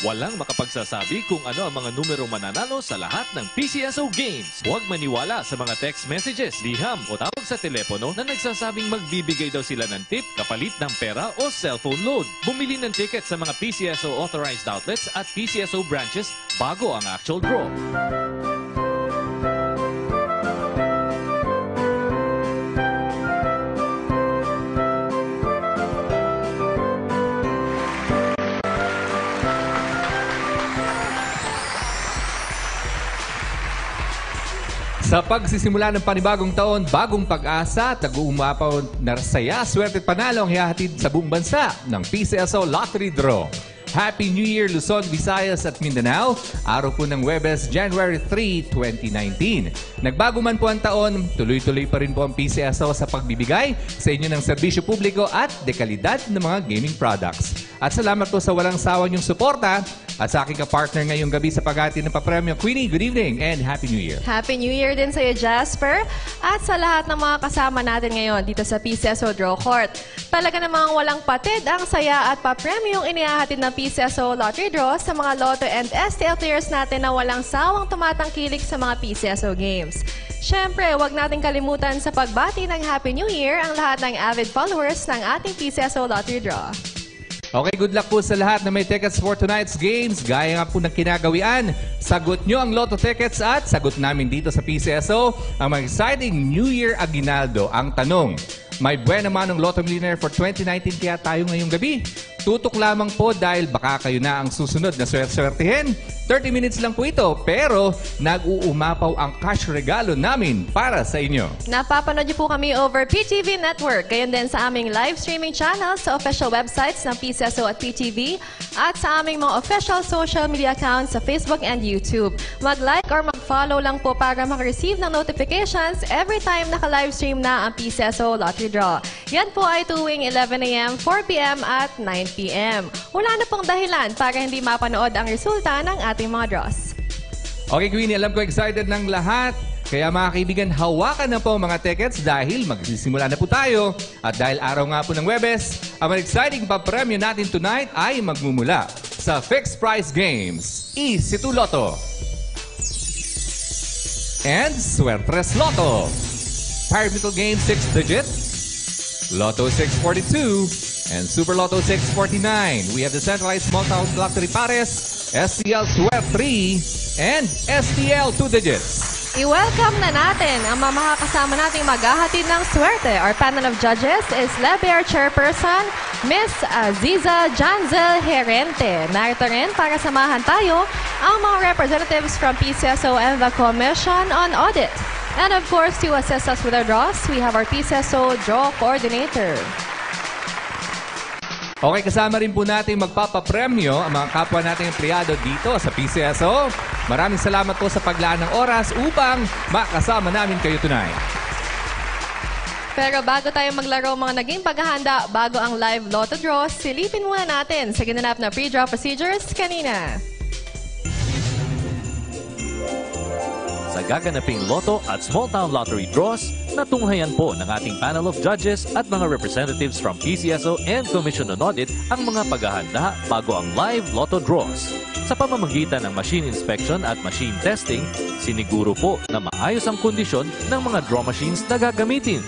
Walang makapagsasabi kung ano ang mga numero mananalo sa lahat ng PCSO games. Huwag maniwala sa mga text messages, liham o tawag sa telepono na nagsasabing magbibigay daw sila ng tip kapalit ng pera o cellphone load. Bumili ng ticket sa mga PCSO authorized outlets at PCSO branches bago ang actual draw. Sa pagsisimula ng panibagong taon, bagong pag-asa at nag-uumapaw na saya, swerte at panalo ang hihahatid sa buong bansa ng PCSO Lottery Draw. Happy New Year Luzon, Visayas at Mindanao. Araw po ng Webes, January 3, 2019. Nagbago man po ang taon, tuloy-tuloy pa rin po ang PCSO sa pagbibigay sa inyo ng serbisyo publiko at dekalidad ng mga gaming products. At salamat po sa walang sawa niyong suporta at sa aking kapartner ngayong gabi sa paghati ng papremyo. Queenie, good evening and Happy New Year. Happy New Year din sa'yo, Jasper. At sa lahat ng mga kasama natin ngayon dito sa PCSO Draw Court. Talaga namang walang patid ang saya at papremyong inihahatid ng PCSO Lottery Draw sa mga Lotto and STL players natin na walang sawang tumatangkilik sa mga PCSO games. Siyempre, huwag natin kalimutan sa pagbati ng Happy New Year ang lahat ng avid followers ng ating PCSO Lottery Draw. Okay, good luck po sa lahat na may tickets for tonight's games. Gaya nga po ng kinagawian, sagot nyo ang Lotto tickets at sagot namin dito sa PCSO ang exciting New Year Aguinaldo. Ang tanong, may buwan naman ng Lotto Millionaire for 2019 kaya tayo ngayong gabi? Tutok lamang po dahil baka kayo na ang susunod na swerte-swertihin. 30 minutes lang po ito, pero nag-uumapaw ang cash regalo namin para sa inyo. Napapanood niyo po kami over PTV Network, gayon din sa aming live streaming channel sa official websites ng PCSO at PTV at sa aming mga official social media accounts sa Facebook and YouTube. Mag-like or mag-follow lang po para makareceive ng notifications every time naka-live stream na ang PCSO Lottery Draw. Yan po ay tuwing 11am, 4pm at 9pm. Wala na pong dahilan para hindi mapanood ang resulta ng ating mga draws. Okay, Queenie, alam ko excited ng lahat. Kaya mga kaibigan, hawakan na po mga tickets dahil magsisimula na po tayo. At dahil araw nga po ng Webes, ang exciting papremyo natin tonight ay magmumula sa Fixed Price Games, Easy to Lotto, and Suertres Lotto. Pyramidal Game 6 digit, Lotto 642, and Super Lotto 649. We have the centralized small town lottery pares, STL Sweat 3, and STL 2 digits. I-welcome na natin ang mga makakasama nating maghahatid ng swerte. Our panel of judges is Lebear Chairperson, Miss Aziza Janzel Herente. Narito rin para samahan tayo ang mga representatives from PCSO and the Commission on Audit. And of course, to assist us with our draws, we have our PCSO Draw Coordinator. Okay, kasama rin po natin magpapapremyo ang mga kapwa nating empleyado dito sa PCSO. Maraming salamat po sa paglaan ng oras upang makasama namin kayo tonight. Pero bago tayo maglaro mga naging paghahanda bago ang live lotto draw, silipin muna natin sa ginanap na pre-draw procedures kanina. Sa gaganaping Lotto at Small Town Lottery draws, natunghayan po ng ating panel of judges at mga representatives from PCSO and Commission on Audit ang mga paghahanda bago ang live Lotto draws. Sa pamamagitan ng machine inspection at machine testing, siniguro po na maayos ang kondisyon ng mga draw machines na gagamitin.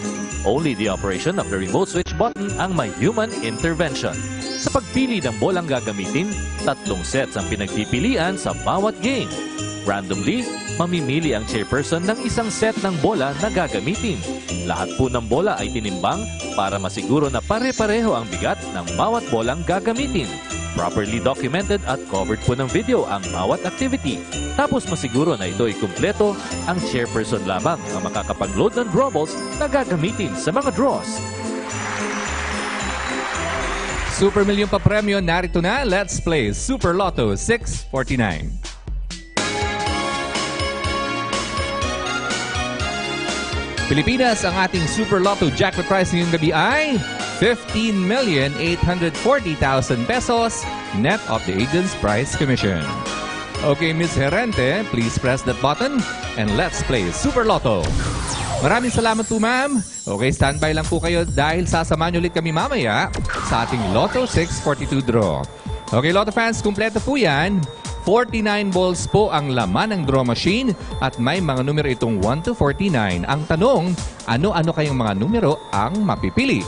Only the operation of the remote switch button ang may human intervention. Sa pagpili ng bolang gagamitin, tatlong sets ang pinagpipilian sa bawat game. Randomly, mamimili ang chairperson ng isang set ng bola na gagamitin. Lahat po ng bola ay tinimbang para masiguro na pare-pareho ang bigat ng bawat bolang gagamitin. Properly documented at covered po ng video ang bawat activity. Tapos masiguro na ito ay kumpleto, ang chairperson lamang ang makakapag-load ng draw balls na gagamitin sa mga draws. Super Million pa premyo, narito na. Let's play Super Lotto 649. Pilipinas, ang ating Super Lotto jackpot prize ngayong gabi ay 15,840,000 pesos net of the agent's price commission. Okay, Miss Herente, please press that button and let's play Super Lotto. Maraming salamat po, ma'am. Okay, standby lang po kayo dahil sasamahan niyo ulit kami mamaya sa ating Lotto 642 draw. Okay, Lotto fans, kumpleto po yan. 49 balls po ang laman ng draw machine at may mga numero itong 1 to 49. Ang tanong, ano-ano kayong mga numero ang mapipili?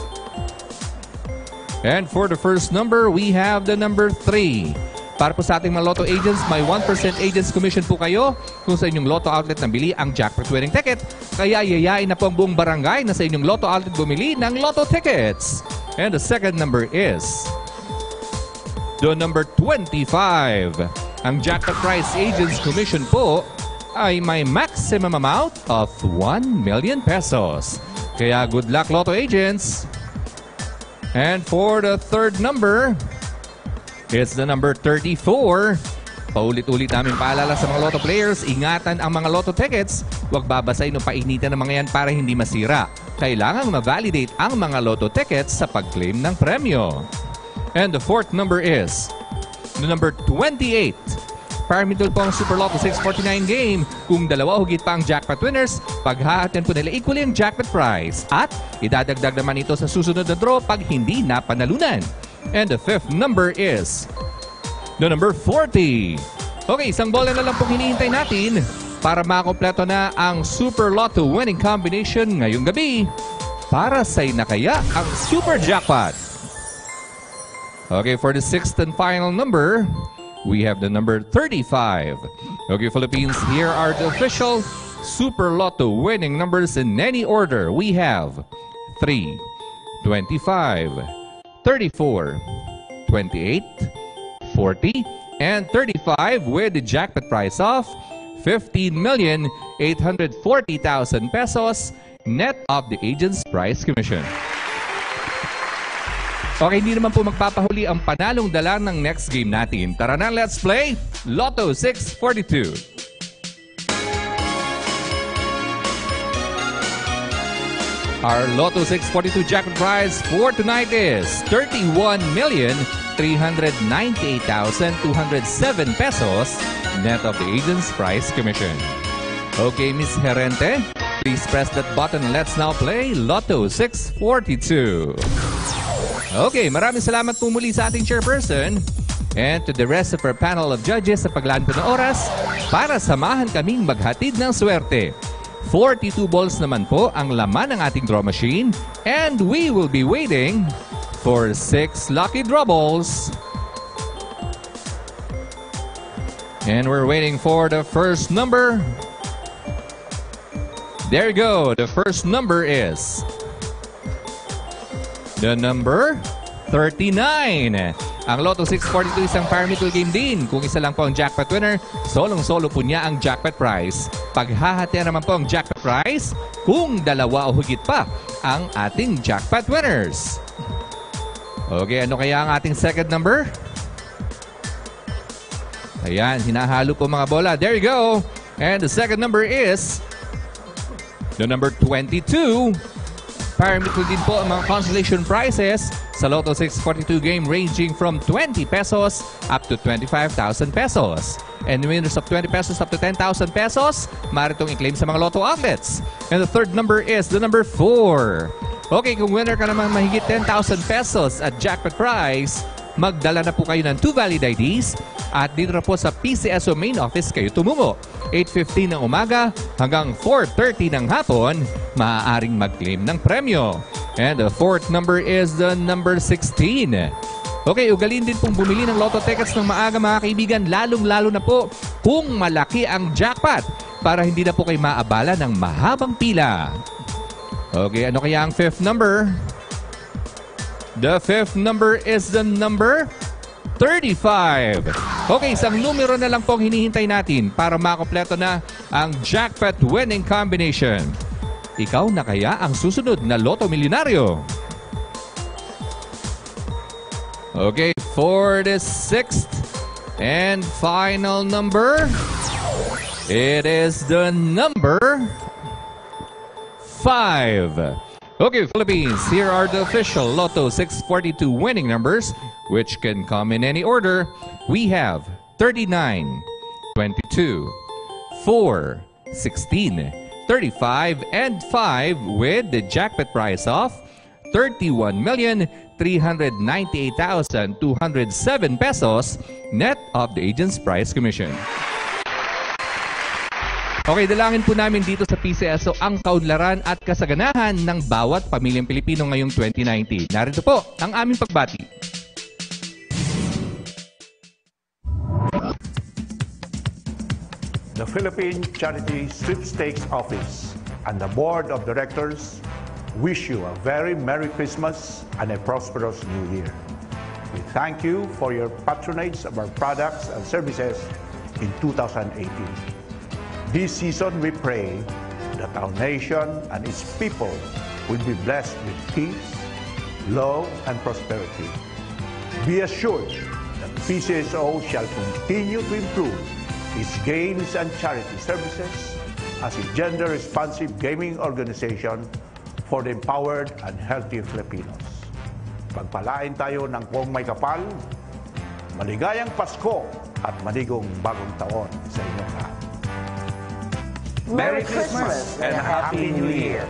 And for the first number, we have the number 3. Para po sa ating mga Lotto agents, may 1% agents commission po kayo kung sa inyong Lotto outlet na bili ang jackpot winning ticket. Kaya yayain na po ang buong barangay na sa inyong Lotto outlet bumili ng Lotto tickets. And the second number is the number 25. Ang jackpot prize agents commission po ay may maximum amount of 1 million pesos. Kaya good luck Lotto agents! And for the third number, it's the number 34. Paulit-ulit namin paalala sa mga Lotto players, ingatan ang mga Lotto tickets. Huwag babasahin o painitan ng mga yan para hindi masira. Kailangang ma-validate ang mga Lotto tickets sa pag-claim ng premyo. And the fourth number is the number 28. Parameter po ang Super Lotto 649 game. Kung dalawa o higit pa ang jackpot winners, paghahatian po nila equally ang jackpot prize. At idadagdag naman ito sa susunod na draw pag hindi napanalunan. And the fifth number is the number 40. Okay, isang bola na lang pong hinihintay natin para makompleto na ang Super Lotto winning combination ngayong gabi. Para sa na kaya ang Super Jackpot. Okay, for the sixth and final number, we have the number 35. Okay, Philippines, here are the official Super Lotto winning numbers in any order. We have 3, 25, 34, 28, 40, and 35 with the jackpot price of 15,840,000 pesos net of the agent's price commission. Okay, hindi naman po magpapahuli ang panalong dala ng next game natin. Tara na, let's play Lotto 642. Our Lotto 642 jackpot prize for tonight is 31,398,207 pesos net of the agent's price commission. Okay, Miss Herente, please press that button. Let's now play Lotto 642. Okay, maraming salamat po muli sa ating chairperson and to the rest of our panel of judges sa paglaan po ng oras para samahan kaming maghatid ng swerte. 42 balls naman po ang laman ng ating draw machine and we will be waiting for 6 lucky draw balls. And we're waiting for the first number. There you go. The first number is the number 39. Ang Lotto 642 isang pyramidal game din. Kung isa lang po ang jackpot winner, solong-solo po niya ang jackpot prize. Paghahatian naman po ang jackpot prize kung dalawa o higit pa ang ating jackpot winners. Okay, ano kaya ang ating second number? Ayan, hinahalo po mga bola. There you go. And the second number is the number 22. Pyramidal din po ang mga consolation prizes sa Lotto 642 game ranging from 20 pesos up to 25,000 pesos. And winners of 20 pesos up to 10,000 pesos, maritong i-claim sa mga Lotto outlets. And the third number is the number 4. Okay, kung winner ka naman mahigit 10,000 pesos at jackpot prize, magdala na po kayo ng two valid IDs at dito na po sa PCSO main office kayo tumungo. 8.15 ng umaga hanggang 4.30 ng hapon, maaaring mag-claim ng premyo. And the fourth number is the number 16. Okay, ugalin din pong bumili ng lotto tickets ng maaga mga kaibigan, lalong-lalo na po kung malaki ang jackpot para hindi na po kayo maabala ng mahabang pila. Okay, ano kaya ang fifth number? The fifth number is the number 35. Okay, isang numero na lang pong hinihintay natin para makompleto na ang jackpot winning combination. Ikaw na kaya ang susunod na Lotto Milyonaryo? Okay, for the sixth and final number, it is the number five. Okay, Philippines, here are the official Lotto 642 winning numbers, which can come in any order. We have 39, 22, 4, 16, 35, and 5 with the jackpot prize of 31,398,207 pesos net of the agent's price commission. Okay, dalangin po namin dito sa PCSO ang kaunlaran at kasaganahan ng bawat pamilyang Pilipino ngayong 2019. Narito po ang aming pagbati. the Philippine Charity Sweepstakes Office and the Board of Directors wish you a very Merry Christmas and a prosperous New Year. We thank you for your patronage of our products and services in 2018. This season, we pray that our nation and its people will be blessed with peace, love, and prosperity. Be assured that PCSO shall continue to improve its games and charity services as a gender-responsive gaming organization for the empowered and healthy Filipinos. Pagpalain tayo ng kung may kapal, maligayang Pasko at maligong bagong taon sa inyong lahat. Merry Christmas and Happy New Year!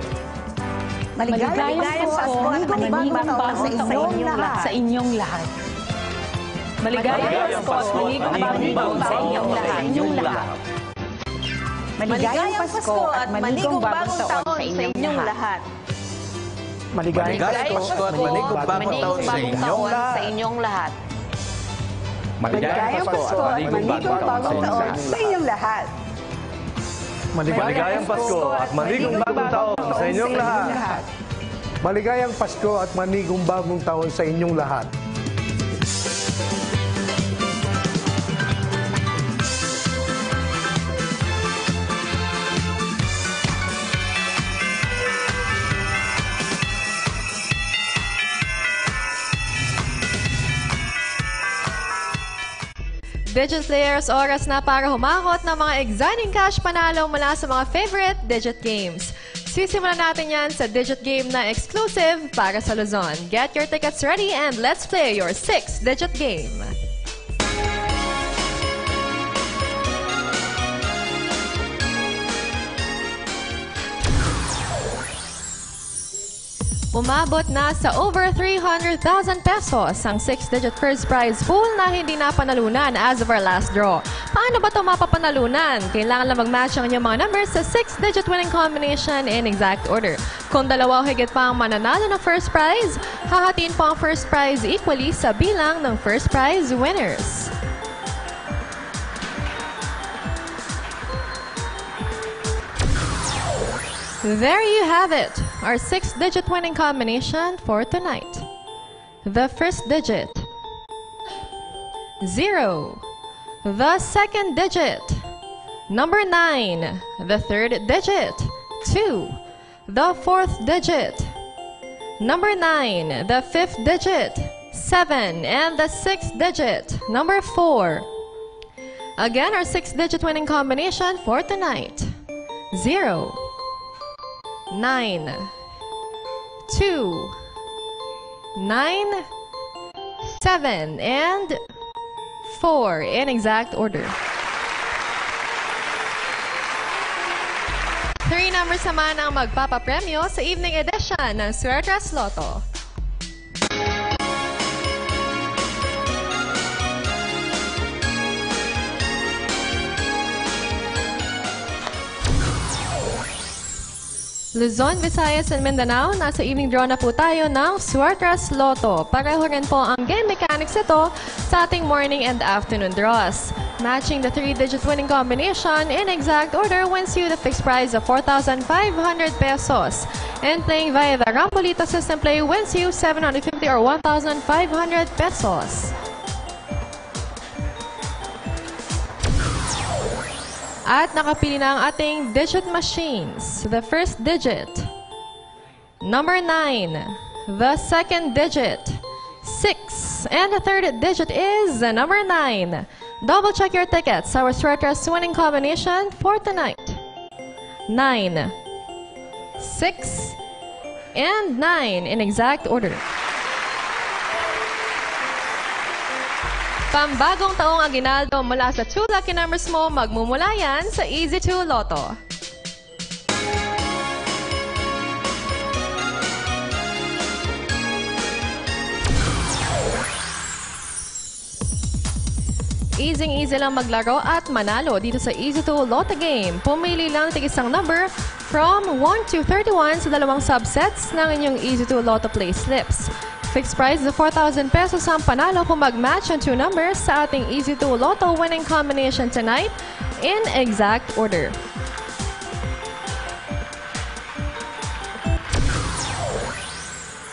Maligayang Pasko at manigong bagong taon sa inyong lahat. Sa inyong lahat. Maligayang Pasko at manigong bagong taon sa inyong lahat. Maligayang Pasko at manigong bagong taon sa inyong lahat. Maligayang Pasko at manigong bagong taon sa inyong lahat. sa inyong lahat. Maligayang Pasko at manigong bagong taon sa inyong lahat. Maligayang Pasko at manigong bagong taon sa inyong lahat. Maligayang Pasko at manigong bagong taon sa inyong lahat. Digit players, oras na para humakot ng mga exciting cash panalo mula sa mga favorite digit games. Sisimulan natin yan sa digit game na exclusive para sa Luzon. Get your tickets ready and let's play your 6-digit game. Umabot na sa over 300,000 pesos ang 6-digit first prize pool na hindi napanalunan as of our last draw. Paano ba ito mapapanalunan? Kailangan lang mag-match ang inyong mga numbers sa 6-digit winning combination in exact order. Kung dalawa o higit pa ang mananalo ng first prize, hahatiin po ang first prize equally sa bilang ng first prize winners. There you have it, our six-digit winning combination for tonight. The first digit, zero. The second digit, number nine. The third digit, two. The fourth digit, number nine. The fifth digit, seven. And the sixth digit, number four. Again, our six-digit winning combination for tonight, zero nine, two, nine, seven, and four in exact order. Three numbers naman ang magpapapremyo sa evening edition ng Suertas Lotto. Luzon, Visayas, and Mindanao, nasa evening draw na po tayo ng Suartras Lotto. Pareho rin po ang game mechanics ito sa ating morning and afternoon draws. Matching the three-digit winning combination in exact order wins you the fixed prize of 4,500 pesos. And playing via the Rambolita system play wins you 750 or 1,500 pesos. At nakapili na ang ating digit machines. The first digit, number 9. The second digit, 6. And the third digit is number 9. Double check your tickets. Our Sweaters winning combination for tonight. 9, 6, and 9 in exact order. Pambagong taong aginaldo mula sa 2 lucky numbers mo magmumula yan sa Easy 2 Lotto. Easy-easy lang maglaro at manalo dito sa Easy 2 Lotto Game. Pumili lang ng isang number from 1 to 31 sa dalawang subsets ng inyong Easy 2 Lotto Play Slips. Fixed price na 4,000 pesos ang panalo kung mag-match ang two numbers sa ating Easy 2 Lotto winning combination tonight in exact order.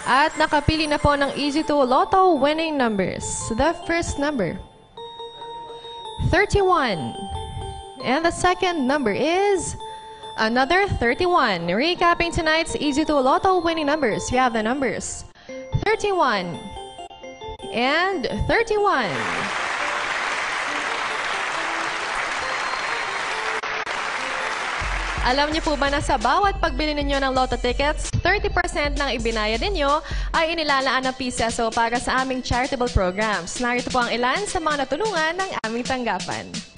At nakapili na po ng Easy 2 Lotto winning numbers. The first number, 31. And the second number is another 31. Recapping tonight's Easy 2 Lotto winning numbers. We have the numbers 31 and 31. Alam niyo po ba na sa bawat pagbili ninyo ng lotto tickets, 30% ng ibinayad ninyo ay inilalaan ng PCSO para sa aming charitable programs. Narito po ang ilan sa mga natulungan ng aming tanggapan.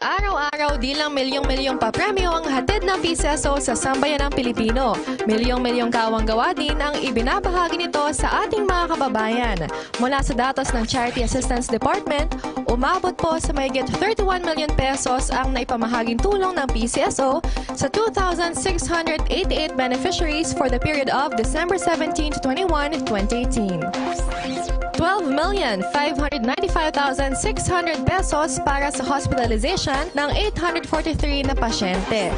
Araw-araw, di lang milyong-milyong papremyo ang hatid ng PCSO sa sambayan ng Pilipino. Milyong-milyong kawang gawa din ang ibinabahagi nito sa ating mga kababayan. Mula sa datos ng Charity Assistance Department, umabot po sa mayigit 31 million pesos ang naipamahaging tulong ng PCSO sa 2,688 beneficiaries for the period of December 17 to 21, 2018. 12,595,600 pesos para sa hospitalization ng 843 na pasyente.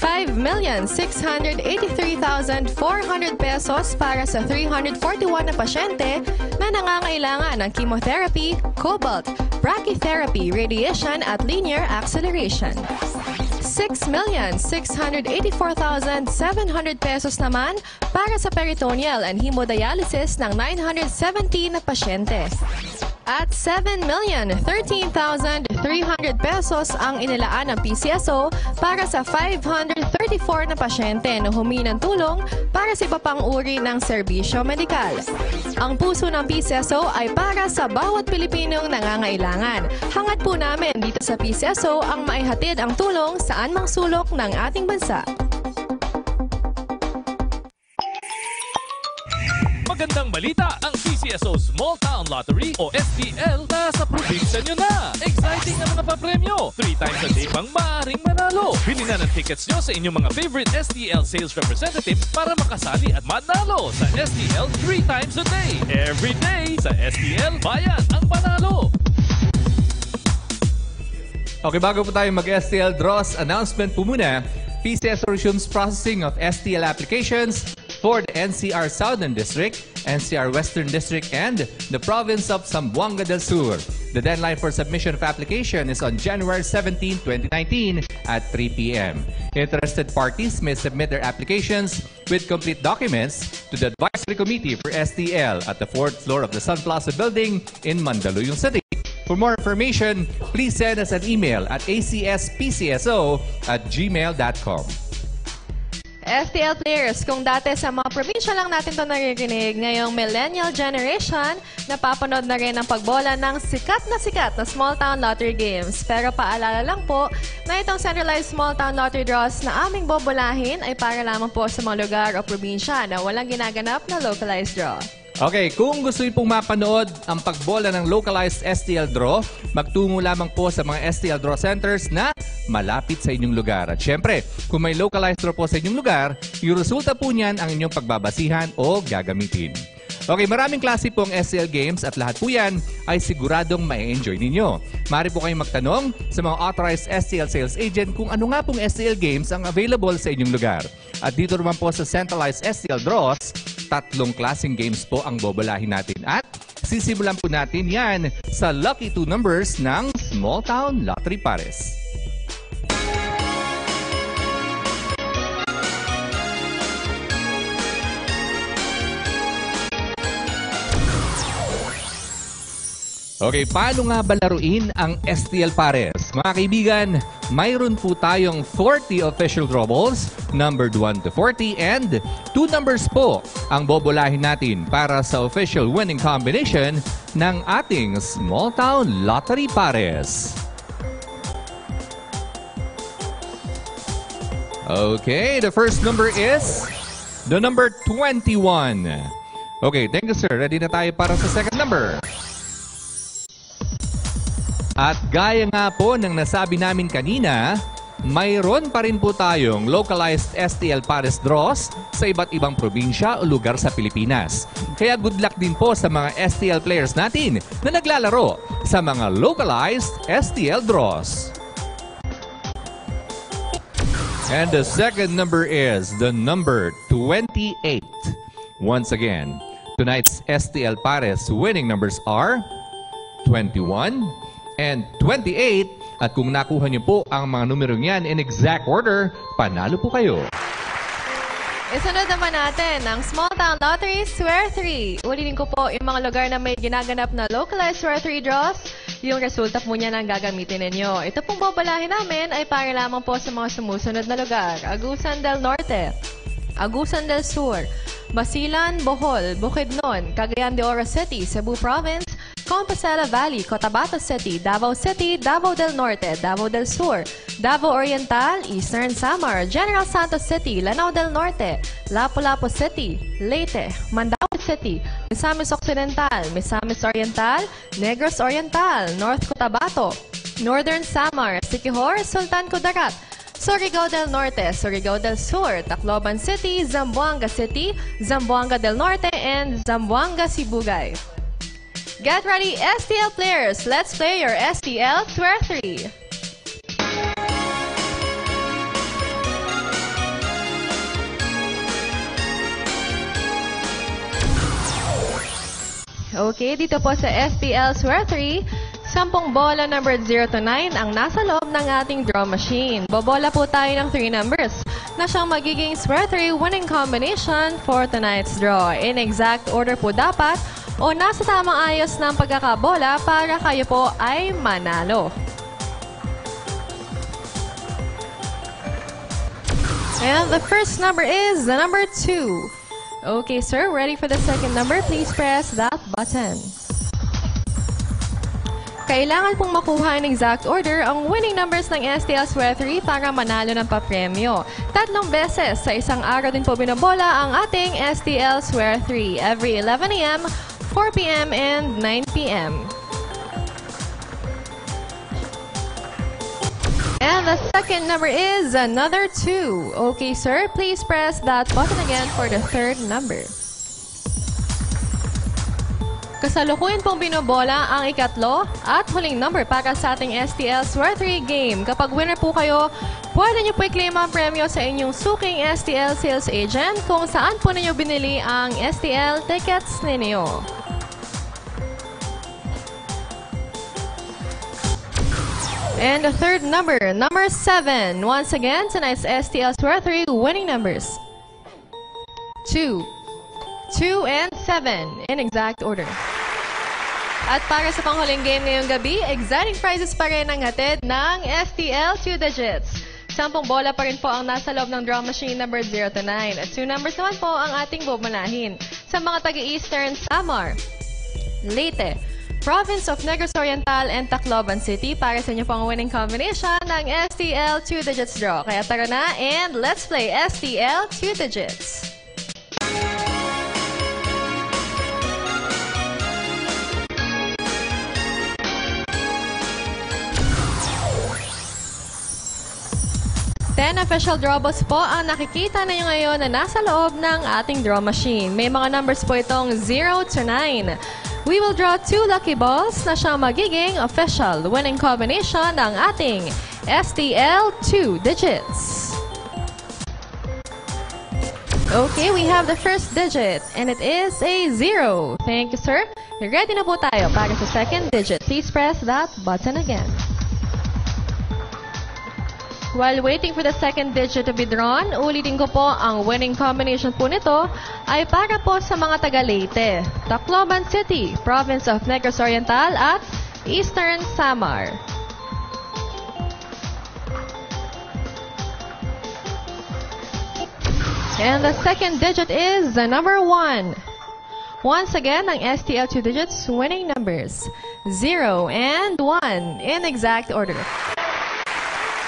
5,683,400 pesos para sa 341 na pasyente na nangangailangan ng chemotherapy, cobalt, brachytherapy, radiation at linear acceleration. 6,684,700 pesos naman para sa peritoneal and hemodialysis ng 970 na pasyente. At 7,013,300 pesos ang inilaan ng PCSO para sa 534 na pasyente na humingi ng tulong para sa iba pang uri ng serbisyo medikal. Ang puso ng PCSO ay para sa bawat Pilipinong nangangailangan. Hangat po namin dito sa PCSO ang maihatid ang tulong saan mang sulok ng ating bansa. Magandang balita, ang PCSO Small Town Lottery o STL nasa probinsya nyo na. Exciting na mga papremyo. Three times a day pang maaaring manalo. Bili na ng tickets nyo sa inyong mga favorite STL sales representatives para makasali at manalo sa STL three times a day. Every day sa STL, bayan ang panalo. Okay, bago po tayo mag-STL draws, announcement po muna. PCS resumes processing of STL applications for the NCR Southern District, NCR Western District, and the province of Zamboanga del Sur. The deadline for submission of application is on January 17, 2019 at 3 p.m. Interested parties may submit their applications with complete documents to the Advisory Committee for STL at the fourth floor of the Sun Plaza building in Mandaluyong City. For more information, please send us an email at acspcso at gmail.com. STL players, kung dati sa mga probinsya lang natin to naririnig, ngayong millennial generation, napapanood na rin ang pagbola ng sikat na sikat na small town lottery games. Pero paalala lang po na itong centralized small town lottery draws na aming bobolahin ay para lamang po sa mga lugar o probinsya na walang ginaganap na localized draw. Okay, kung gusto niyo pong mapanood ang pagbola ng localized STL draw, magtungo lamang po sa mga STL draw centers na malapit sa inyong lugar. At syempre, kung may localized draw po sa inyong lugar, yung resulta po niyan ang inyong pagbabasihan o gagamitin. Okay, maraming klase pong STL games at lahat po yan ay siguradong ma-enjoy ninyo. Mari po kayong magtanong sa mga authorized STL sales agent kung ano nga pong STL games ang available sa inyong lugar. At dito naman po sa centralized STL draws, tatlong klaseng games po ang bobolahin natin. At sisimulan po natin yan sa lucky two numbers ng Small Town Lottery Pares. Okay, paano nga ba laruin ang STL Pares? Mga kaibigan, mayroon po tayong 40 official balls, numbered 1 to 40, and two numbers po ang bobolahin natin para sa official winning combination ng ating Small Town Lottery Pares. Okay, the first number is the number 21. Okay, thank you sir. Ready na tayo para sa second number. At gaya nga po ng nasabi namin kanina, mayroon pa rin po tayong localized STL Pares draws sa iba't ibang probinsya o lugar sa Pilipinas. Kaya good luck din po sa mga STL players natin na naglalaro sa mga localized STL draws. And the second number is the number 28. Once again, tonight's STL Pares winning numbers are 21 and 28. At kung nakuha niyo po ang mga numero niyan in exact order, panalo po kayo. Isunod naman natin ang Small Town Lottery Swear 3. Ulitin ko po yung mga lugar na may ginaganap na localized Swear 3 draws. Yung resulta po niya ang gagamitin ninyo. Ito pong babalahin namin ay para lamang po sa mga sumusunod na lugar. Agusan del Norte, Agusan del Sur, Basilan, Bohol, Bukidnon, Cagayan de Oro City, Cebu Province, Compostela Valley, Cotabato City, Davao City, Davao del Norte, Davao del Sur, Davao Oriental, Eastern Samar, General Santos City, Lanao del Norte, Lapu-Lapu City, Leyte, Mandaue City, Misamis Occidental, Misamis Oriental, Negros Oriental, North Cotabato, Northern Samar, Siquijor, Sultan Kudarat, Surigao del Norte, Surigao del Sur, Tacloban City, Zamboanga City, Zamboanga del Norte, and Zamboanga Sibugay. Get ready, STL players! Let's play your STL Swear 3. Okay, dito po sa STL Swear 3, sampung bola number 0 to 9 ang nasa loob ng ating draw machine. Bobola po tayo ng 3 numbers na siyang magiging Swear 3 winning combination for tonight's draw. In exact order po dapat o nasa tamang ayos ng pagkakabola para kayo po ay manalo. And the first number is the number 2. Okay, sir, ready for the second number? Please press that button. Kailangan pong makuha in exact order ang winning numbers ng STL Swear 3 para manalo ng papremyo. Tatlong beses sa isang araw din po binabola ang ating STL Swear 3 every 11 a.m., 4 p.m., and 9 p.m. And the second number is another 2. Okay, sir, please press that button again for the third number. Kasalukuyan pong binobola ang ikatlo at huling number para sa ating STL Swear 3 game. Kapag winner po kayo, pwede niyo po i-claim ang premyo sa inyong suking STL sales agent kung saan po ninyo binili ang STL tickets ninyo. And the third number, number 7. Once again, tonight's STL Swear 3 winning numbers. 2, 2, and 7 in exact order. At para sa panghuling game ngayong gabi, exciting prizes pa rin ang hatid ng STL 2 digits. Sampung bola pa rin po ang nasa loob ng draw machine number 0 to 9. At two numbers naman po ang ating bumalahin. Sa mga taga-Eastern, Samar, Leyte, Province of Negros Oriental and Tacloban City para sa inyo pong winning combination ng STL 2 digits draw. Kaya tara na and let's play STL 2 digits. Ten official drawballs po ang nakikita na ngayon na nasa loob ng ating draw machine. May mga numbers po itong 0 to 9. We will draw two lucky balls na siyang magiging official winning combination ng ating STL 2 digits. Okay, we have the first digit and it is a 0. Thank you, sir. Ready na po tayo para sa second digit. Please press that button again. While waiting for the second digit to be drawn, ulitin ko po ang winning combination po nito ay para po sa mga taga Leyte, Tacloban City, Province of Negros Oriental at Eastern Samar. And the second digit is the number 1. Once again, ang STL 2 digits winning numbers 0 and 1 in exact order.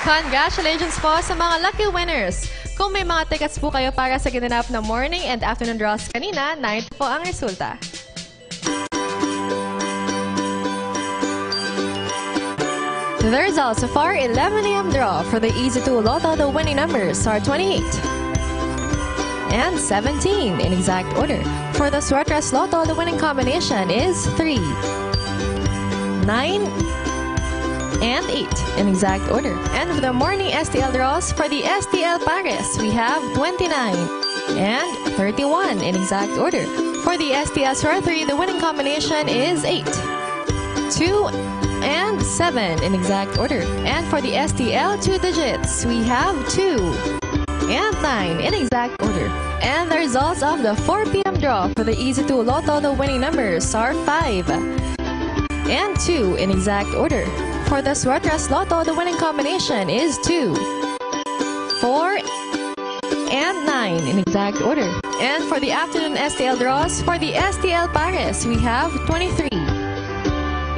Congratulations po sa mga lucky winners! Kung may mga tickets po kayo para sa ginanap na morning and afternoon draws kanina, na ito po ang resulta. The results of our 11 a.m. draw for the Easy 2 Lotto, the winning numbers are 28 and 17 in exact order. For the Sweaters Lotto, the winning combination is 3, 9, and 8 in exact order. And for the morning STL draws, for the STL Pares, we have 29 and 31 in exact order. For the STL Swear 3, the winning combination is 8, 2, and 7 in exact order. And for the STL 2 digits, we have 2, and 9 in exact order. And the results of the 4 p.m. draw for the Easy 2 Lotto, the winning numbers are 5 and 2 in exact order. For the Sweaters Lotto, the winning combination is 2, 4, and 9 in exact order. And for the afternoon STL draws, for the STL Paris, we have 23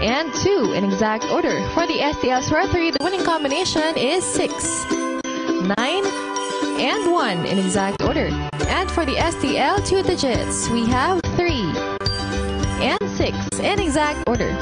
and 2 in exact order. For the STL 3, the winning combination is 6, 9, and 1 in exact order. And for the STL 2 digits, we have 3 and 6 in exact order.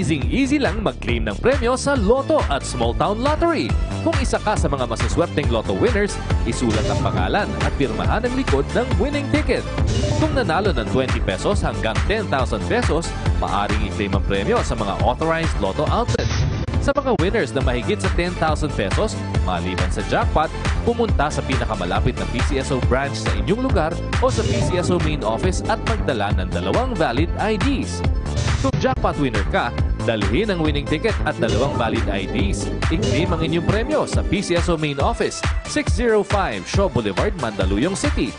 Easy-easy lang mag-claim ng premyo sa Lotto at Small Town Lottery. Kung isa ka sa mga masuswerteng Lotto winners, isulat ang pangalan at pirmahan ang likod ng winning ticket. Kung nanalo ng 20 pesos hanggang 10,000 pesos, maaring i-claim ang premyo sa mga authorized Lotto outlets. Sa mga winners na mahigit sa 10,000 pesos, maliban sa jackpot, pumunta sa pinakamalapit na PCSO branch sa inyong lugar o sa PCSO main office at magdala ng dalawang valid IDs. Kung jackpot winner ka, dalhin ang winning ticket at dalawang valid IDs. I-claim ang inyong premyo sa PCSO Main Office, 605 Shaw Boulevard, Mandaluyong City.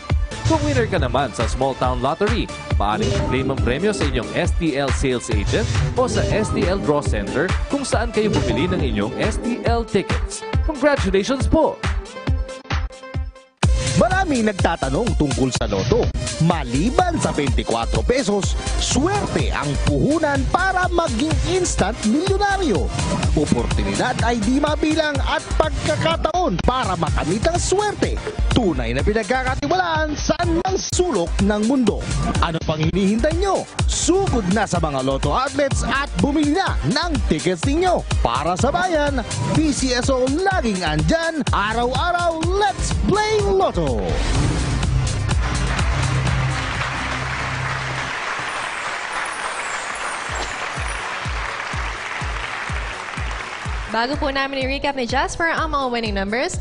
Kung winner ka naman sa Small Town Lottery, maaaring i-claim ang premyo sa inyong STL Sales Agent o sa STL Draw Center kung saan kayo bumili ng inyong STL tickets. Congratulations po! Maraming nagtatanong tungkol sa loto. Maliban sa 24 pesos, swerte ang puhunan para maging instant milyonaryo. Oportunidad ay di mabilang at pagkakataon para makamit ang swerte. Tunay na pinagkakatiwalaan saan mang sulok ng mundo. Ano pang hinihintay nyo? Sugod na sa mga loto outlets at bumili na ng tickets ninyo. Para sa bayan, PCSO laging andyan. Araw-araw, let's play Lotto! Bago po namin i-recap ni Jasper ang mga winning numbers,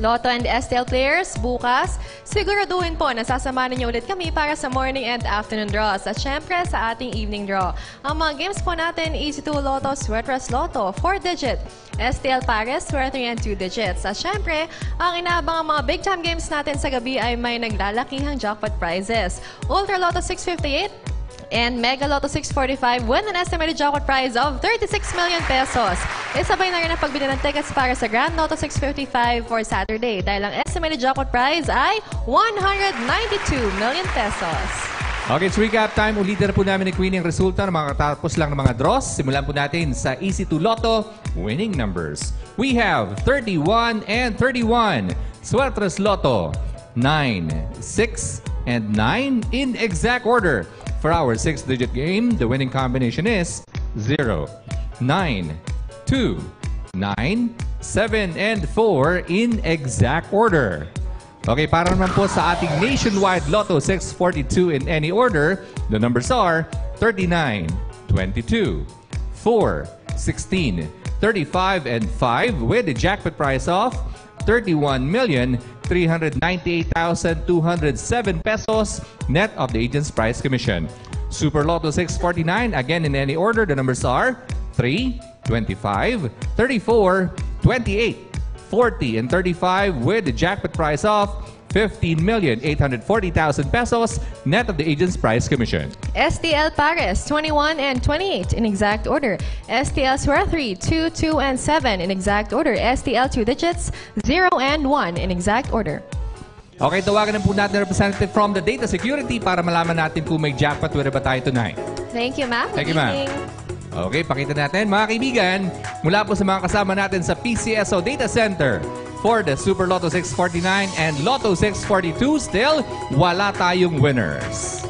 Lotto and STL players, bukas, siguraduhin po na sasama ninyo ulit kami para sa morning and afternoon draws at syempre sa ating evening draw. Ang mga games po natin, Easy 2 Lotto, Sweaters Lotto, 4-digit, STL Pares, Sweater and 2 digits. At syempre, ang inaabang ang mga big time games natin sa gabi ay may naglalakihang jackpot prizes. Ultra Lotto 658, and Mega Lotto 645 win an estimated jackpot prize of 36 million pesos. Isabay na rin ang pagbili ng tickets para sa Grand Lotto 655 for Saturday dahil ang estimated jackpot prize ay 192 million pesos. Okay, it's recap time. Ulitin na po namin ni Queenie ang resulta ng mga katapos lang ng mga draws. Simulan po natin sa Easy to Lotto winning numbers. We have 31 and 31. Suertres Lotto, 9, 6, and 9 in exact order. For our six-digit game, the winning combination is 0, 9, 2, 9, 7, and 4 in exact order. Okay, para naman po sa ating nationwide Lotto 642 in any order, the numbers are 39, 22, 4, 16, 35, and 5 with a jackpot price of 31,398,207 pesos net of the agent's price commission. Super Lotto 649, again in any order, the numbers are 3, 25, 34, 28, 40, and 35 with the jackpot price of 15,840,000 pesos net of the agent's price commission. STL Pares, 21 and 28 in exact order. STL Swear 3, 2, 2, and 7 in exact order. STL 2 digits, 0 and 1 in exact order. Okay, tawagan na po natin representative from the data security para malaman natin kung may jackpot winner ba tayo tonight. Thank you, ma'am. Thank you, ma'am. Okay, pakita natin mga kaibigan, mula po sa mga kasama natin sa PCSO Data Center for the Super Lotto 649 and Lotto 642, still wala tayong winners.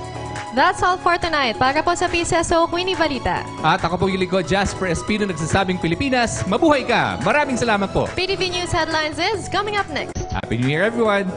That's all for tonight. Para po sa PCSO, Queenie Balita. At ako po yung lingkod, Jasper Espino, nagsasabing Pilipinas, mabuhay ka! Maraming salamat po! PTV News headlines is coming up next. Happy New Year, everyone!